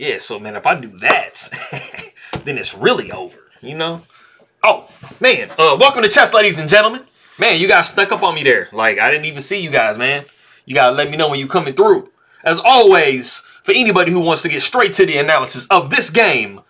Yeah, so man, if I do that, then it's really over, you know? Oh, man, uh, welcome to chess, ladies and gentlemen. Man, you guys stuck up on me there. Like, I didn't even see you guys, man. You gotta let me know when you're coming through. As always, for anybody who wants to get straight to the analysis of this game,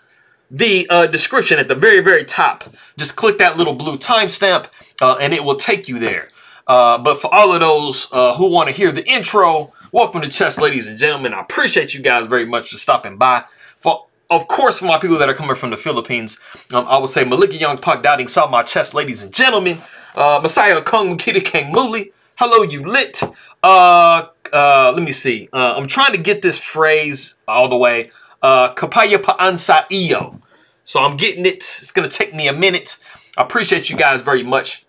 the uh, description at the very, very top, just click that little blue timestamp, uh, and it will take you there. Uh, but for all of those uh, who want to hear the intro, welcome to Chess, ladies and gentlemen. I appreciate you guys very much for stopping by. For of course, for my people that are coming from the Philippines, um, I would say Malika Young Puck Dotting Saw my chess, ladies and gentlemen. Uh, Messiah Kung Mukita Kang Muli. Hello, you lit. Uh, uh, let me see. Uh, I'm trying to get this phrase all the way. Uh, Kapaya Paansa Iyo. So I'm getting it. It's going to take me a minute. I appreciate you guys very much.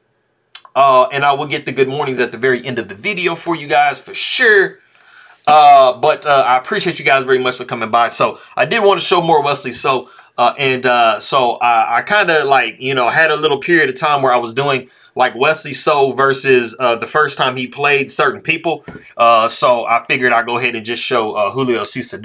Uh, and I will get the good mornings at the very end of the video for you guys for sure. Uh, but uh, I appreciate you guys very much for coming by. So I did want to show more Wesley So. Uh, and uh, so I, I kind of like, you know, had a little period of time where I was doing like Wesley So versus uh, the first time he played certain people. Uh, so I figured I'd go ahead and just show uh, Julio Cesar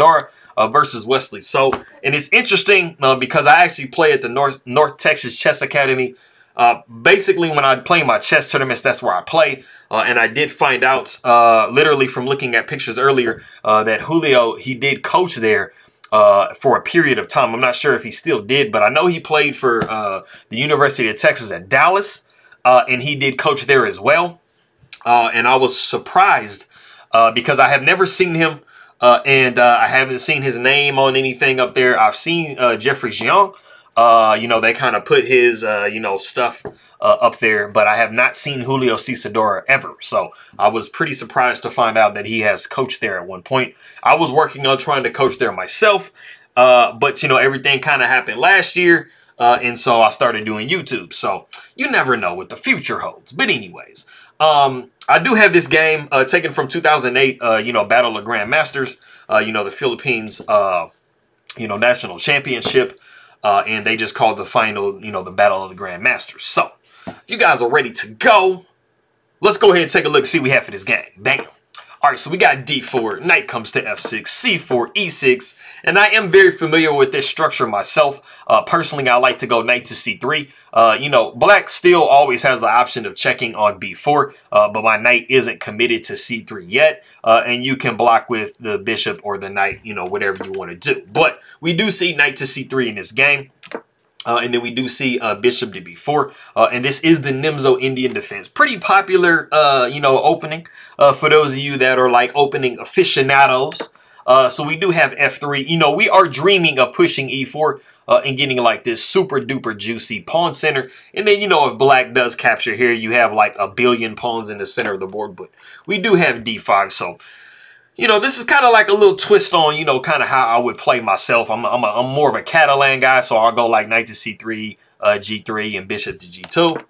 uh, versus Wesley So. And it's interesting uh, because I actually play at the North, North Texas Chess Academy. Uh, basically, when I play my chess tournaments, that's where I play. Uh, and I did find out, uh, literally from looking at pictures earlier, uh, that Julio, he did coach there uh, for a period of time. I'm not sure if he still did, but I know he played for uh, the University of Texas at Dallas, and he did coach there as well. and I was surprised because I have never seen him, and I haven't seen his name on anything up there. I've seen Jeffery Xiong, uh, you know, they kind of put his, uh, you know, stuff uh, up there, but I have not seen Julio C Sadorra ever. So I was pretty surprised to find out that he has coached there at one point. I was working on trying to coach there myself, uh, but, you know, everything kind of happened last year. Uh, and so I started doing YouTube. So you never know what the future holds. But anyways, um, I do have this game uh, taken from 2008, uh, you know, Battle of Grandmasters, uh, you know, the Philippines, you know, national championship. Uh, and they just called the final, you know, the Battle of the Grand Masters. So, if you guys are ready to go. Let's go ahead and take a look see what we have for this game. Bam. All right, so we got d4, knight comes to f6, c4, e6, and I am very familiar with this structure myself. Uh, personally, I like to go knight to c3. Uh, you know, black still always has the option of checking on b4, uh, but my knight isn't committed to c3 yet, uh, and you can block with the bishop or the knight, you know, whatever you want to do. But we do see knight to c3 in this game. Uh, and then we do see uh, Bishop to B4. Uh, and this is the Nimzo Indian Defense. Pretty popular, uh, you know, opening uh, for those of you that are like opening aficionados. Uh, so we do have F3. You know, we are dreaming of pushing E4 and getting like this super duper juicy pawn center. And then, you know, if black does capture here, you have like a billion pawns in the center of the board. But we do have D5. So you know, this is kind of like a little twist on, you know, kind of how I would play myself. I'm, I'm, a, I'm more of a Catalan guy, so I'll go like knight to c3, uh, g3, and bishop to g2.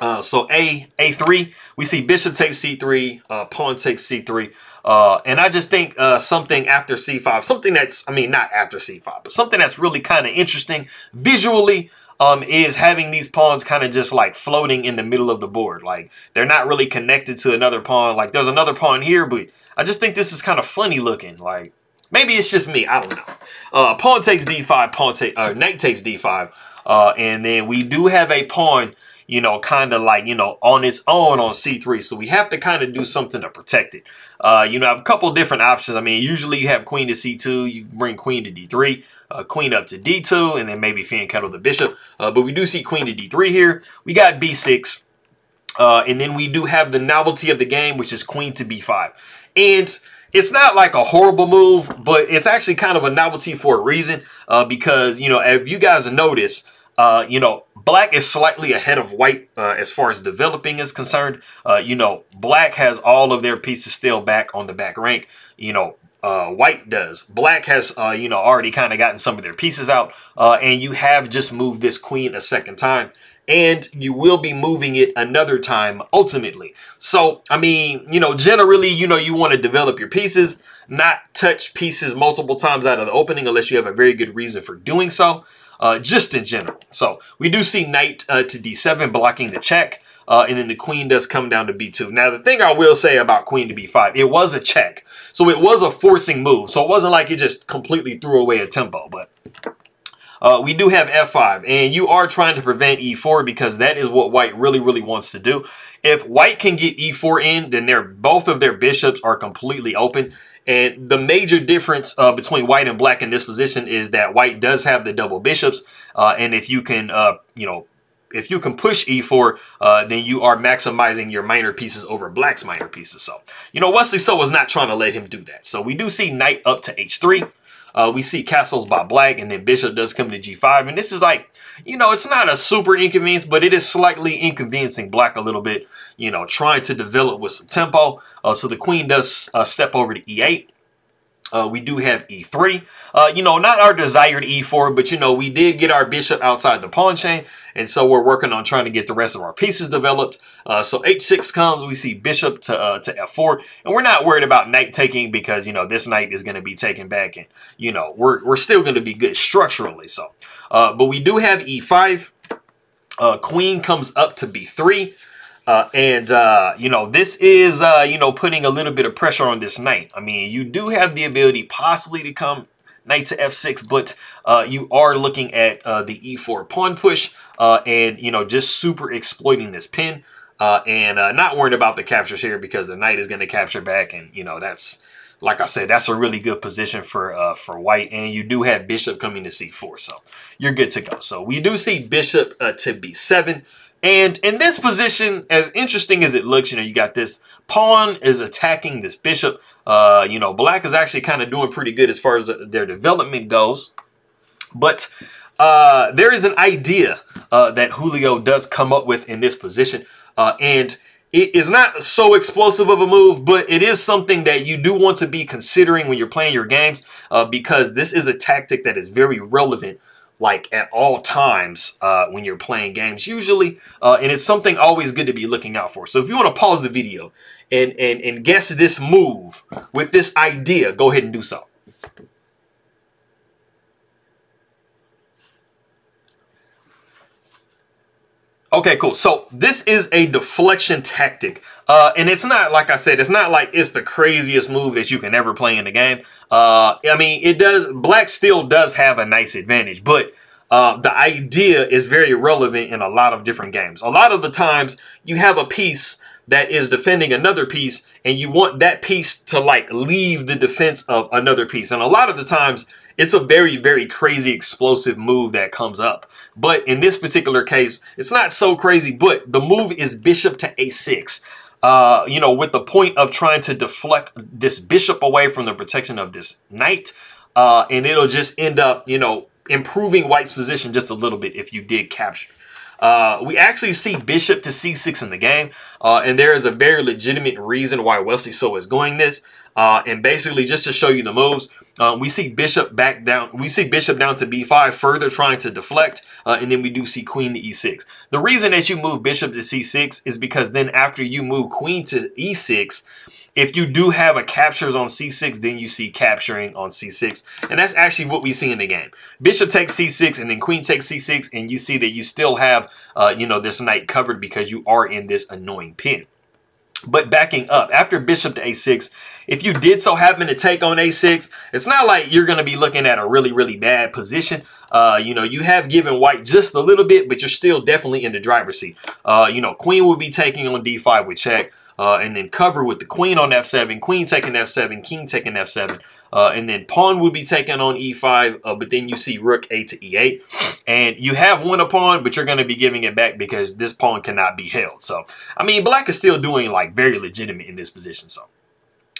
Uh, so A, A3, we see bishop takes c3, uh, pawn takes c3. Uh, and I just think uh, something after c5, something that's, I mean, not after c5, but something that's really kind of interesting visually um, is having these pawns kind of just like floating in the middle of the board. Like they're not really connected to another pawn. Like there's another pawn here, but I just think this is kind of funny looking. Like, maybe it's just me. I don't know. Uh, pawn takes d5, pawn take, uh, knight takes d5. Uh, and then we do have a pawn, you know, kind of like, you know, on its own on c3. So we have to kind of do something to protect it. Uh, you know, I have a couple different options. I mean, usually you have queen to c2. You bring queen to d3. Uh, queen up to d2, and then maybe fianchetto the bishop. Uh, but we do see queen to d3 here. We got b6. Uh, and then we do have the novelty of the game, which is queen to b5. And it's not like a horrible move, but it's actually kind of a novelty for a reason. Uh, because, you know, if you guys notice, uh, you know, black is slightly ahead of white uh, as far as developing is concerned. Uh, you know, black has all of their pieces still back on the back rank. You know, uh, white does. Black has, uh, you know, already kind of gotten some of their pieces out. Uh, and you have just moved this queen a second time and you will be moving it another time ultimately. So, I mean, you know, generally, you know, you want to develop your pieces, not touch pieces multiple times out of the opening unless you have a very good reason for doing so, uh, just in general. So, we do see knight uh, to d7 blocking the check. Uh, and then the queen does come down to b2. Now, the thing I will say about queen to b5, it was a check. So it was a forcing move. So it wasn't like it just completely threw away a tempo. But uh, we do have f5. And you are trying to prevent e4 because that is what white really, really wants to do. If white can get e4 in, then they're, both of their bishops are completely open. And the major difference uh, between white and black in this position is that white does have the double bishops. Uh, and if you can, uh, you know, if you can push e4, uh, then you are maximizing your minor pieces over black's minor pieces. So, you know, Wesley So was not trying to let him do that. So we do see knight up to h3. Uh, we see castles by black, and then bishop does come to g5. And this is like, you know, it's not a super inconvenience, but it is slightly inconveniencing black a little bit, you know, trying to develop with some tempo. Uh, so the queen does uh, step over to e8. Uh, we do have e3. Uh, you know, not our desired e4, but, you know, we did get our bishop outside the pawn chain. And so we're working on trying to get the rest of our pieces developed. Uh, so h6 comes, we see bishop to, uh, to f4. And we're not worried about knight taking because, you know, this knight is going to be taken back. And, you know, we're, we're still going to be good structurally. So, uh, but we do have e5. Uh, queen comes up to b3. Uh, and, uh, you know, this is, uh, you know, putting a little bit of pressure on this knight. I mean, you do have the ability possibly to come knight to f6, but uh, you are looking at uh, the e4 pawn push uh, and, you know, just super exploiting this pin and not worrying about the captures here because the knight is going to capture back and, you know, that's, like I said, that's a really good position for for white. And you do have bishop coming to c4, so you're good to go. So we do see bishop to b7. And in this position, as interesting as it looks, you know, you got this pawn is attacking this bishop. Uh, you know, black is actually kind of doing pretty good as far as their development goes. But uh, there is an idea uh, that Julio does come up with in this position. Uh, and it is not so explosive of a move, but it is something that you do want to be considering when you're playing your games uh, because this is a tactic that is very relevant like at all times uh, when you're playing games usually uh, and it's something always good to be looking out for. So if you want to pause the video and and and guess this move with this idea go ahead and do so Okay, cool. So this is a deflection tactic. Uh, and it's not, like I said, it's not like it's the craziest move that you can ever play in the game. Uh, I mean, it does, black still does have a nice advantage, but uh, the idea is very relevant in a lot of different games. A lot of the times you have a piece that is defending another piece and you want that piece to like leave the defense of another piece. And a lot of the times it's a very, very crazy explosive move that comes up. But in this particular case, it's not so crazy, but the move is bishop to a6 uh, you know, with the point of trying to deflect this bishop away from the protection of this knight. Uh, and it'll just end up, you know, improving white's position just a little bit if you did capture. Uh, we actually see bishop to c6 in the game, uh, and there is a very legitimate reason why Wesley So is going this. Uh, and basically, just to show you the moves, uh, we see bishop back down. We see bishop down to b5, further trying to deflect, uh, and then we do see queen to e6. The reason that you move bishop to c6 is because then after you move queen to e6, if you do have a captures on c6, then you see capturing on c6. And that's actually what we see in the game. Bishop takes c6 and then queen takes c6, and you see that you still have, uh, you know, this knight covered because you are in this annoying pin. But backing up, after bishop to a6, if you did so happen to take on a6, it's not like you're going to be looking at a really, really bad position. Uh, you know, you have given white just a little bit, but you're still definitely in the driver's seat. Uh, you know, queen will be taking on d5 with check. Uh, and then cover with the queen on f7, queen taking f7, king taking f7, uh, and then pawn would be taken on e5, uh, but then you see rook a to e8, and you have won a pawn, but you're going to be giving it back because this pawn cannot be held. So, I mean, black is still doing like very legitimate in this position. So,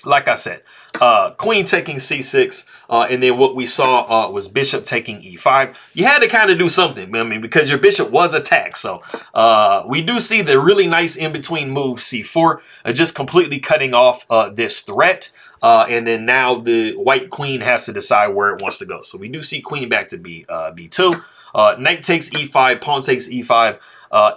like I said, uh, queen taking c6, uh, and then what we saw uh, was bishop taking e5. You had to kind of do something, I mean, because your bishop was attacked. So uh, we do see the really nice in-between move c4, uh, just completely cutting off uh, this threat. and then now the white queen has to decide where it wants to go. So we do see queen back to b b2. knight takes e5, pawn takes e5,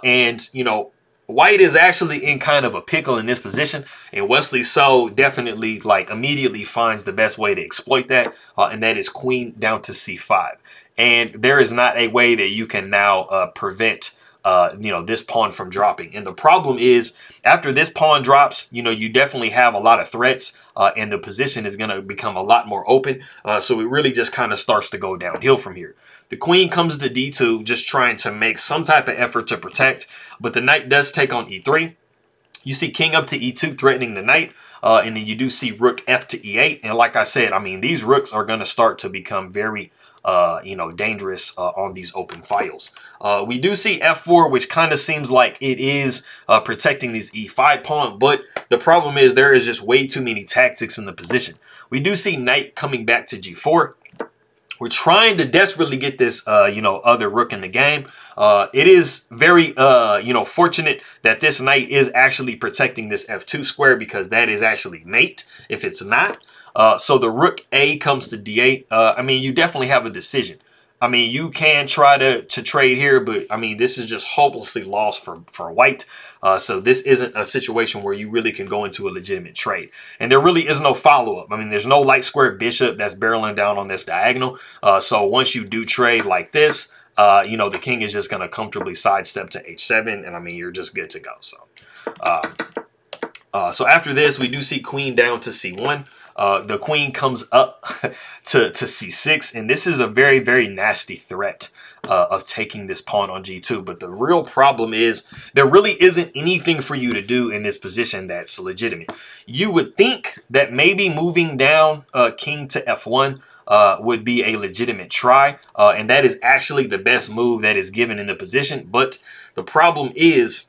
and, you know, White is actually in kind of a pickle in this position, and Wesley So definitely like immediately finds the best way to exploit that, uh, and that is queen down to c5. And there is not a way that you can now uh, prevent uh, you know, this pawn from dropping. And the problem is after this pawn drops, you know, you definitely have a lot of threats uh, and the position is going to become a lot more open. Uh, so it really just kind of starts to go downhill from here. The queen comes to d2, just trying to make some type of effort to protect, but the knight does take on e3. You see king up to e2 threatening the knight. Uh, and then you do see rook f to e8. And like I said, I mean, these rooks are going to start to become very uh, you know, dangerous uh, on these open files. Uh, we do see f4, which kind of seems like it is uh, protecting these e5 pawn, but the problem is there is just way too many tactics in the position. We do see knight coming back to g4. We're trying to desperately get this, uh, you know, other rook in the game. Uh, it is very, uh, you know, fortunate that this knight is actually protecting this f2 square because that is actually mate. If it's not, uh, so the rook A comes to D8. Uh, I mean, you definitely have a decision. I mean, you can try to, to trade here, but I mean, this is just hopelessly lost for, for white. Uh, so this isn't a situation where you really can go into a legitimate trade. And there really is no follow-up. I mean, there's no light square bishop that's barreling down on this diagonal. Uh, so once you do trade like this, uh, you know, the king is just going to comfortably sidestep to h7. And I mean, you're just good to go. So, um, uh, so after this, we do see queen down to c1. Uh, the queen comes up to, to c6, and this is a very, very nasty threat uh, of taking this pawn on g2. But the real problem is there really isn't anything for you to do in this position that's legitimate. You would think that maybe moving down uh, king to f1 uh, would be a legitimate try. Uh, and that is actually the best move that is given in the position. But the problem is,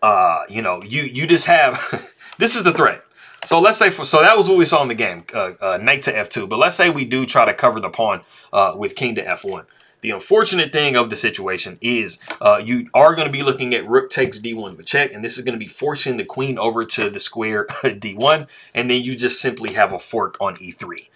uh, you know, you, you just have, this is the threat. So let's say, for, so that was what we saw in the game, uh, uh, knight to f2. But let's say we do try to cover the pawn uh, with king to f1. The unfortunate thing of the situation is uh, you are going to be looking at rook takes d1 with check, and this is going to be forcing the queen over to the square d1, and then you just simply have a fork on e3.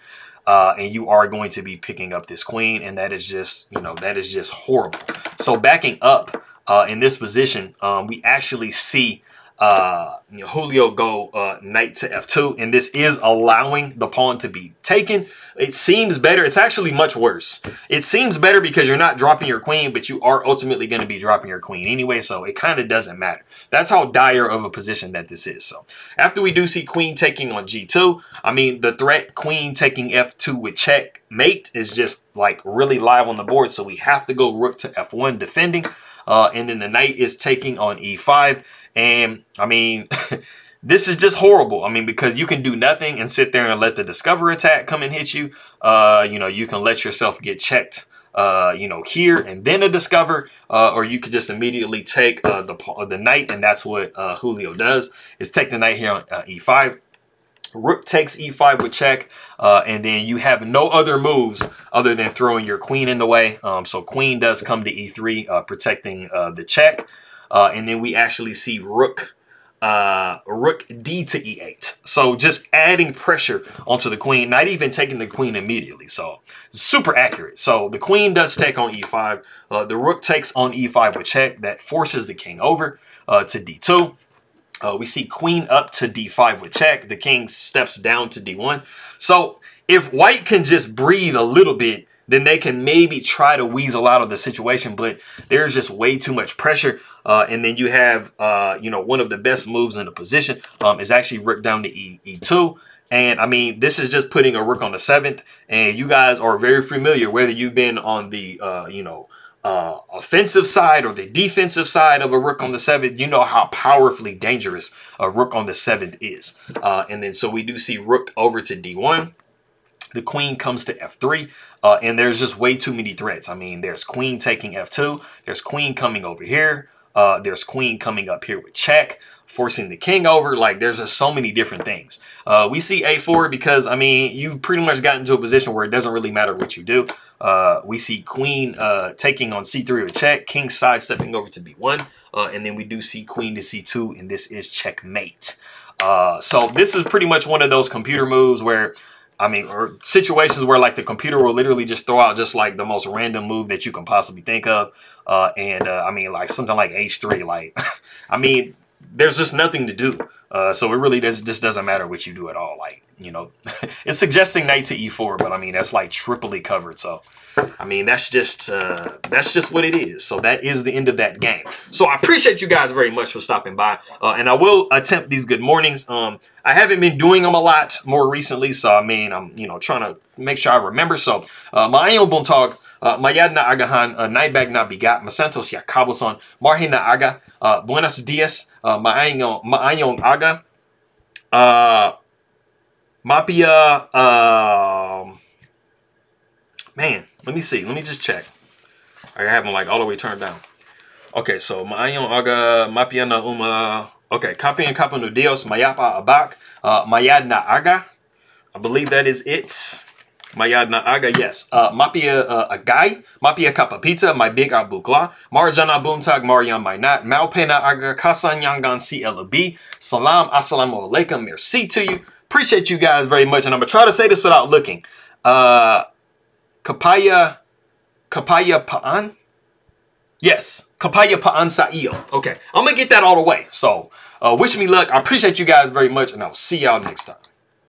Uh, and you are going to be picking up this queen, and that is just, you know, that is just horrible. So backing up uh, in this position, um, we actually see uh, you know, Julio go uh, knight to f2, and this is allowing the pawn to be taken. It seems better. It's actually much worse. It seems better because you're not dropping your queen, but you are ultimately going to be dropping your queen anyway, so it kind of doesn't matter. That's how dire of a position that this is. So after we do see queen taking on g2, I mean, the threat queen taking f2 with checkmate is just like really live on the board, so we have to go rook to f1 defending. Uh, and then the knight is taking on e5. And I mean, this is just horrible. I mean, because you can do nothing and sit there and let the discover attack come and hit you. Uh, you know, you can let yourself get checked. Uh, you know, here and then a discover, uh, or you could just immediately take uh, the the knight, and that's what uh, Julio does is take the knight here on uh, e5. Rook takes e5 with check, uh, and then you have no other moves other than throwing your queen in the way. Um, so queen does come to e3, uh, protecting the check. Uh, and then we actually see rook uh, rook d to e8. So just adding pressure onto the queen, not even taking the queen immediately. So super accurate. So the queen does take on e5. Uh, the rook takes on e5 with check. That forces the king over uh, to d2. Uh, we see queen up to d5 with check. The king steps down to d1. So if white can just breathe a little bit, then they can maybe try to weasel out of the situation. But there's just way too much pressure. Uh, and then you have, uh, you know, one of the best moves in the position um, is actually rook down to e, e2. And I mean, this is just putting a rook on the seventh. And you guys are very familiar, whether you've been on the, uh, you know, uh, offensive side or the defensive side of a rook on the seventh, you know how powerfully dangerous a rook on the seventh is. Uh, and then so we do see rook over to d1. The queen comes to f3. Uh, and there's just way too many threats. I mean, there's queen taking f2. There's queen coming over here. Uh, there's queen coming up here with check, forcing the king over. Like, there's just so many different things. Uh, we see a4 because, I mean, you've pretty much gotten to a position where it doesn't really matter what you do. Uh, we see queen uh, taking on c3 with check, king side stepping over to b1. Uh, and then we do see queen to c2, and this is checkmate. Uh, so this is pretty much one of those computer moves where I mean, or situations where like the computer will literally just throw out just like the most random move that you can possibly think of. Uh, and uh, I mean, like something like H3, like, I mean, there's just nothing to do. Uh, so it really does just doesn't matter what you do at all. Like you know, it's suggesting knight to e4, but I mean that's like triply covered. So I mean that's just uh, that's just what it is. So that is the end of that game. So I appreciate you guys very much for stopping by, uh, and I will attempt these good mornings. Um, I haven't been doing them a lot more recently, so I mean I'm you know trying to make sure I remember. So uh, maayon buntag. Uh, mayad na agahan, uh, naibag na bigat, masantos ya kaboson, marhin na aga, uh, buenos dias, maayong, maayong aga, mapia, uh, man, let me see, let me just check. I have them like all the way turned down. Okay, so maayong aga, mapia na uma, okay, kapi and kapa no dios, mayapa abak, mayad na aga, I believe that is it. Mayad na aga, yes. Uh, mapia uh, agay, mapia pizza, my big abukla, marjana buntag, marian mainat, maupena aga, kasan yangan CLB, salam, assalamu alaikum, merci to you. Appreciate you guys very much, and I'm gonna try to say this without looking. Uh, kapaya, kapaya paan? Yes, kapaya paan sa'io. Okay, I'm gonna get that all the way. So, uh, wish me luck. I appreciate you guys very much, and I'll see y'all next time.